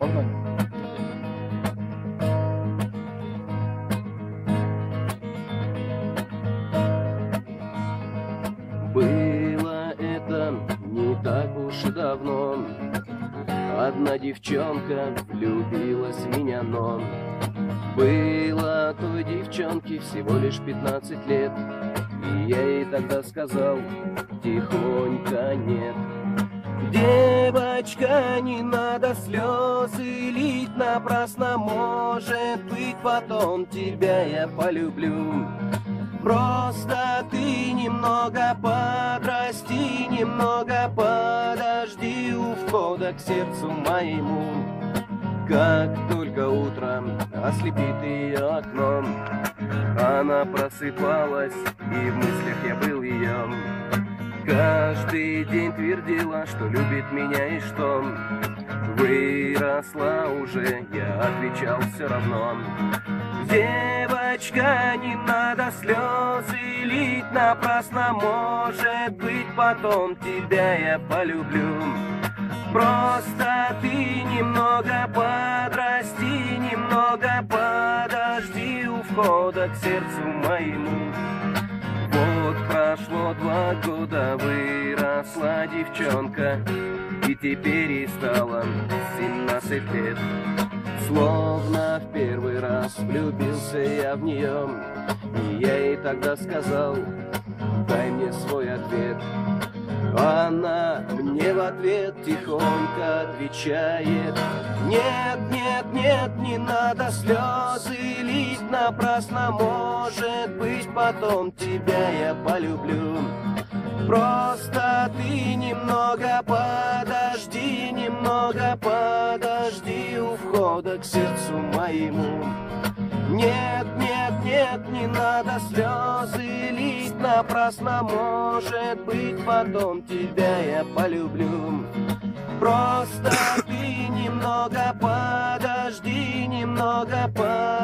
Погнали. Было это не так уж и давно. Одна девчонка влюбилась в меня, но Было той девчонке всего лишь 15 лет. И я ей тогда сказал тихонько нет Девочка, не надо слезы лить напрасно Может быть потом тебя я полюблю Просто ты немного подрасти, немного подожди у входа к сердцу моему. Как только утром ослепит ее окном, она просыпалась, и в мыслях я был ее. Каждый день твердила, что любит меня и что Выросла уже, я отвечал все равно. Девочка, не надо слезы лить напрасно. Может быть потом тебя я полюблю. Просто ты немного подрасти, немного подожди у входа к сердцу моему года, выросла девчонка. И теперь ей стало семнадцать лет. Словно в первый раз влюбился я в нее И я ей тогда сказал, дай мне свой ответ она мне в ответ тихонько отвечает Нет, нет, нет, не надо слезы напрасно. Может быть потом тебя я полюблю. Просто ты немного подожди, немного подожди У входа к сердцу моему. Нет, нет, нет, не надо слезы лить напрасно. Может быть потом тебя я полюблю. Просто ты немного подожди, немного подожди